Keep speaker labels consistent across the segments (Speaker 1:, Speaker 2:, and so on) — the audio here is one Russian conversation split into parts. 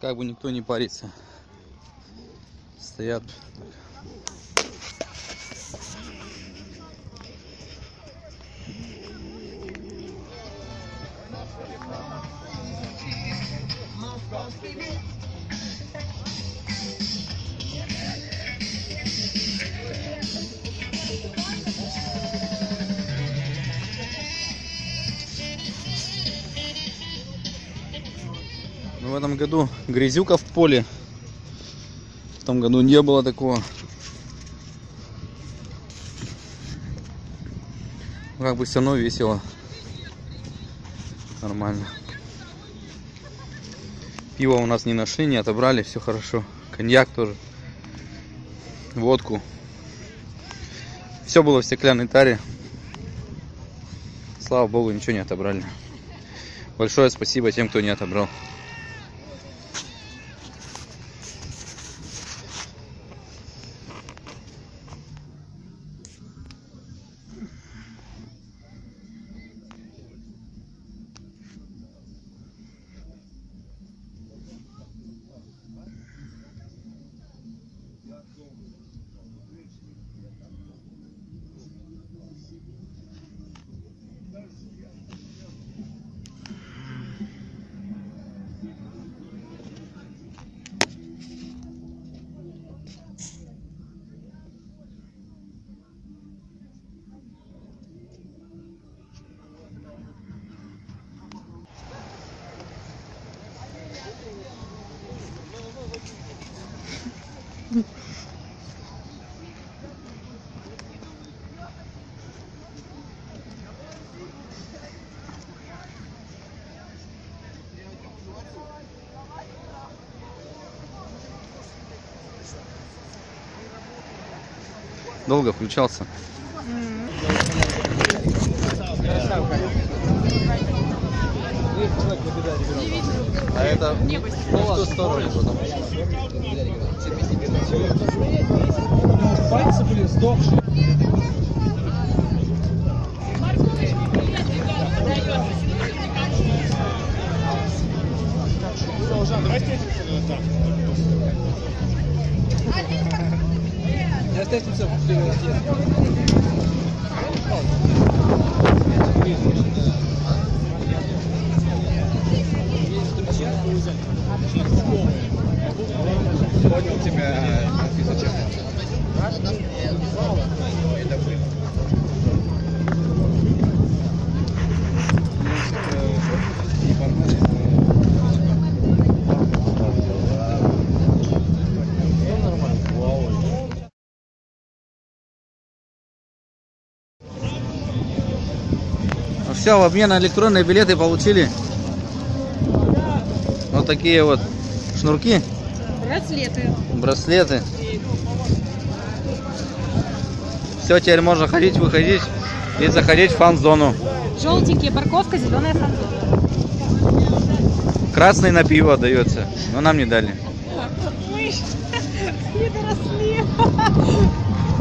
Speaker 1: Как бы никто не парится. Стоят. Ну, в этом году грязюка в поле. В том году не было такого. Ну, Как бы все равно весело. Нормально. Пиво у нас не нашли, не отобрали, все хорошо. Коньяк тоже. Водку. Все было в стеклянной таре. Слава богу, ничего не отобрали. Большое спасибо тем, кто не отобрал. Долго включался. А это в ту сторону потом.
Speaker 2: Пальцы были сдохшие. Я встретимся в
Speaker 3: Понял
Speaker 1: Все, в обмен на электронные билеты получили. Вот такие вот шнурки,
Speaker 4: Браслеты.
Speaker 1: браслеты. Все, теперь можно ходить, выходить и заходить в фан-зону.
Speaker 4: Желтенькие парковка, зеленая фанзона.
Speaker 1: Красный на пиво дается, но нам не дали.
Speaker 4: Мы не доросли.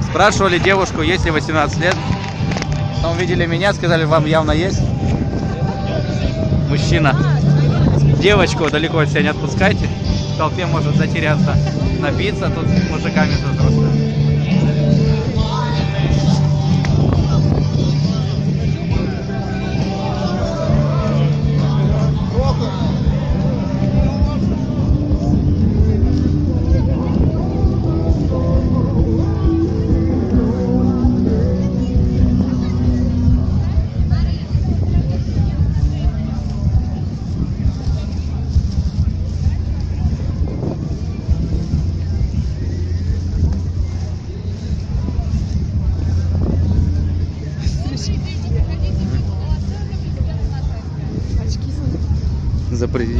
Speaker 1: Спрашивали девушку, есть ли 18 лет. Потом видели меня, сказали, вам явно есть. Мужчина. Девочку далеко от себя не отпускайте. В толпе может затеряться, напиться тут с мужиками тут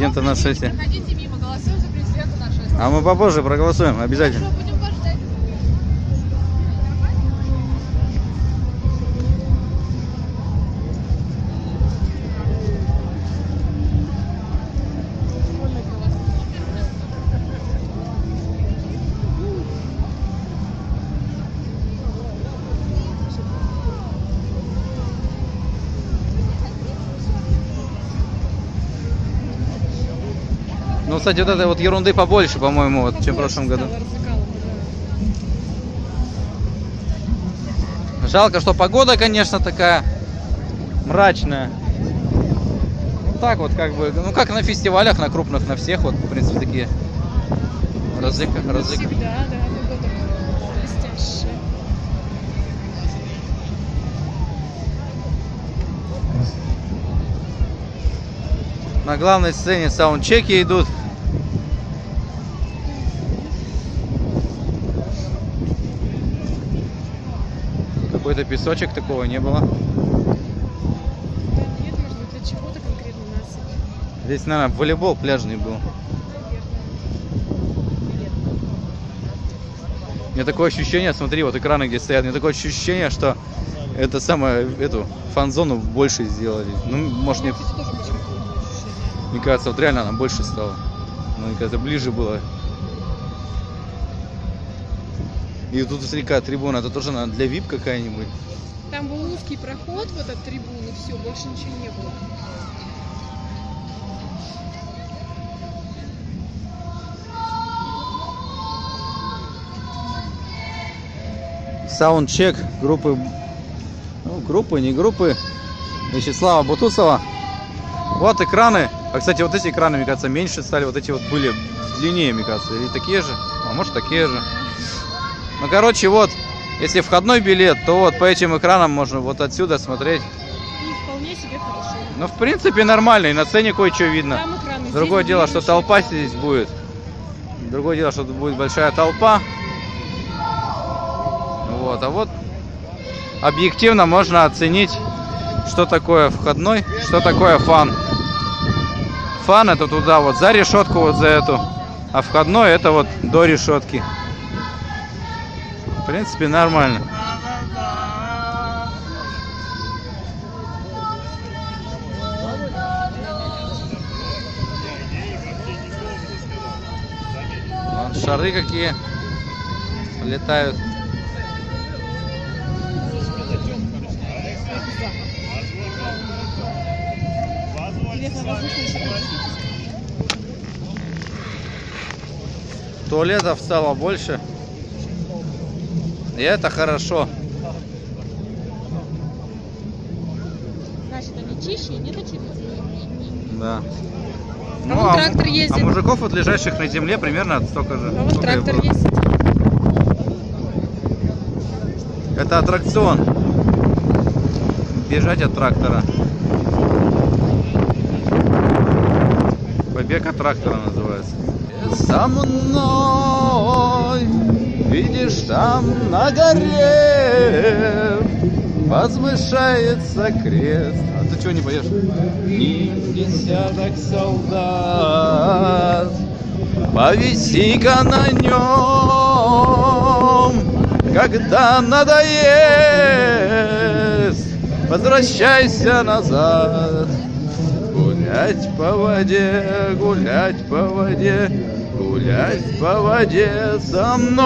Speaker 1: президента нашествия.
Speaker 5: Проходите мимо, голосуем за президента нашествия.
Speaker 1: А мы попозже проголосуем, обязательно. Ну Ну, кстати, вот этой вот ерунды побольше, по-моему, вот, чем в прошлом году. Жалко, что погода, конечно, такая мрачная. Ну так вот, как бы, ну как на фестивалях, на крупных, на всех, вот, в принципе, такие развлека,
Speaker 4: Не
Speaker 1: развлека-
Speaker 4: Всегда, да, погода блестящая.
Speaker 1: На главной сцене саундчеки идут. Какой-то песочек такого не было.
Speaker 4: Да, нет, может быть, для чего-то конкретно насыпь.
Speaker 1: Здесь, наверное, волейбол пляжный был. У меня такое ощущение, смотри, вот экраны где стоят, у меня такое ощущение, что это самое, эту фан-зону больше сделали. Ну, может, нет, мне кажется, вот реально она больше стала. Ну, мне кажется, ближе было. И тут, какая трибуна, это тоже надо для VIP какая-нибудь.
Speaker 4: Там был узкий проход в этот трибуны, все, больше ничего не было.
Speaker 1: Саундчек группы, ну, группы, не группы, Вячеслава Бутусова. Вот экраны. А, кстати, вот эти экраны, мне кажется, меньше стали. Вот эти вот были длиннее, мне кажется. Или такие же. А может, такие же. Ну, короче, вот, если входной билет, то вот по этим экранам можно вот отсюда смотреть.
Speaker 4: И вполне себе хорошо.
Speaker 1: Ну, в принципе, нормально. И на сцене кое-что видно.
Speaker 4: Там экраны.
Speaker 1: Другое
Speaker 4: здесь
Speaker 1: дело, что толпа здесь будет. Другое дело, что будет большая толпа. Вот, а вот объективно можно оценить, что такое входной, что такое фан. Фан это туда вот за решетку вот за эту, а входной это вот до решетки. В принципе, нормально. Вон шары какие летают. Туалетов стало больше. И это хорошо.
Speaker 4: Значит, они чище и не такие.
Speaker 1: Да.
Speaker 4: А вон трактор
Speaker 1: му-
Speaker 4: ездит.
Speaker 1: А мужиков, вот лежащих на земле, примерно столько же.
Speaker 4: А
Speaker 1: и
Speaker 4: трактор есть.
Speaker 1: Это аттракцион. Бежать от трактора. Побег от трактора называется. За мной, видишь, там на горе возвышается крест. А ты чего не поешь? И десяток солдат, повиси-ка на нем, когда надоест, возвращайся назад. Гулять по воде, гулять по воде, гулять по воде со мной.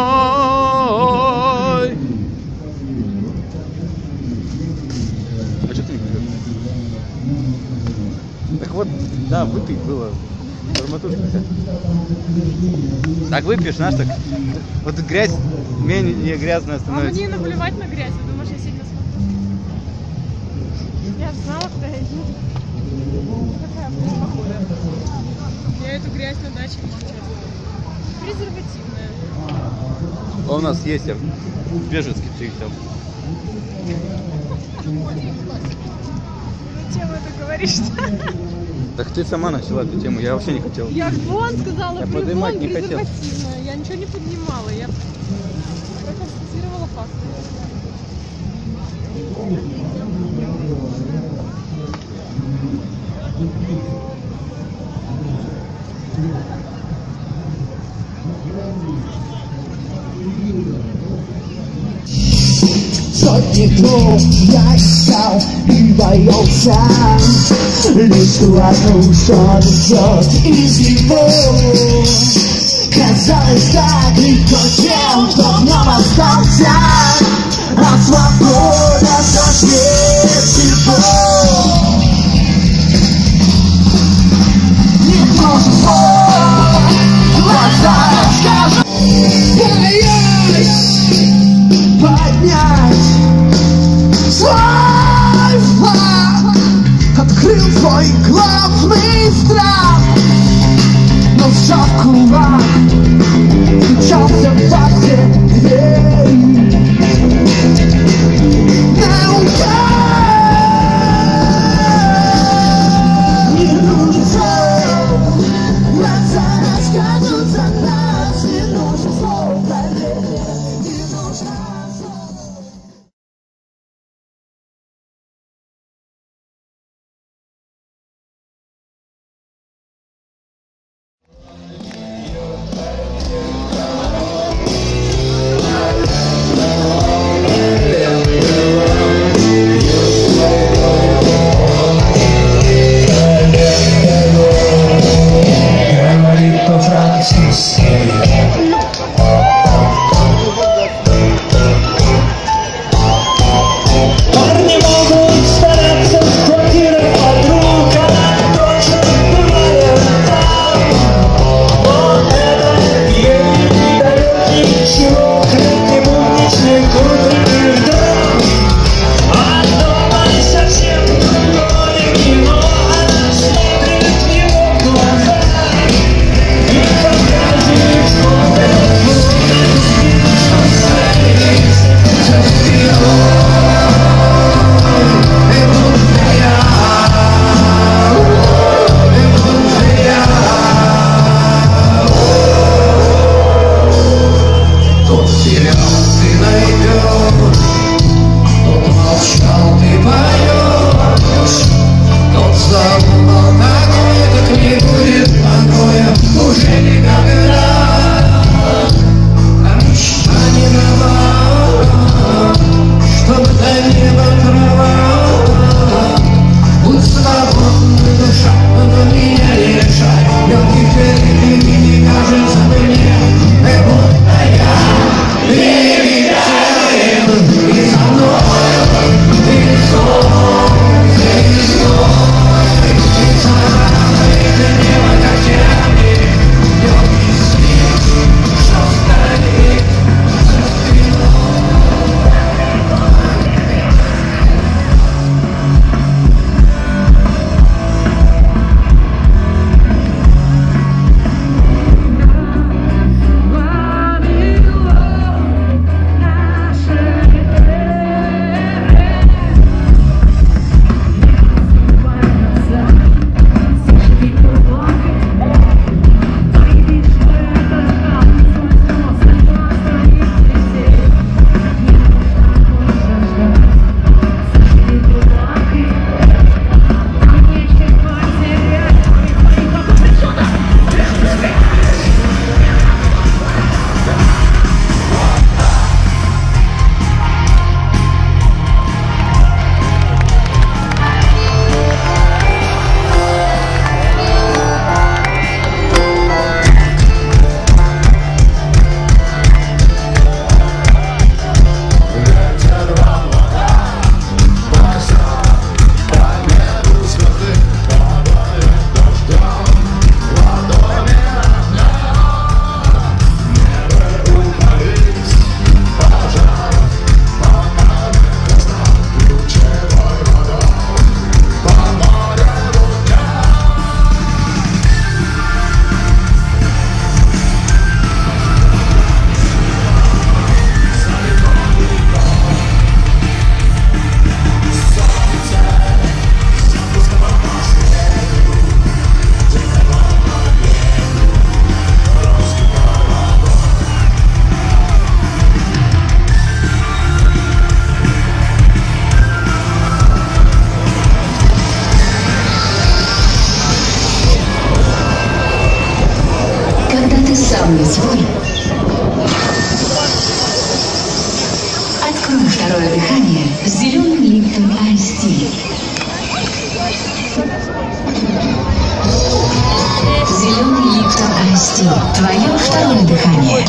Speaker 1: А что ты не пьешь? Так вот, да, выпить было. Вся. Так выпьешь, знаешь, так вот грязь менее грязная
Speaker 4: А
Speaker 1: становится.
Speaker 4: мне наплевать на грязь, ты думаешь, я сильно смотрю? Я знала, куда я иду. Какая погода. Я эту грязь на даче сейчас. Презервативная.
Speaker 1: А у нас есть бежецкий там.
Speaker 4: Зачем это говоришь-то?
Speaker 1: Так ты сама начала эту тему, я вообще не хотел.
Speaker 4: Я вон сказала,
Speaker 1: Я поднимать не хотел.
Speaker 4: Я ничего не поднимала, я проконстатировала факт.
Speaker 6: Sollte go jak stał i bają sam Listu ładną stronę wzrost i zimą Kazałeś tak i to cię to nie ma stacja A
Speaker 7: słaboda zaświeci Bóg назад скажу поднять свой флаг Открыл свой главный страх Но сжал кулак Мчался в
Speaker 8: такте Айсти. Твое второе дыхание.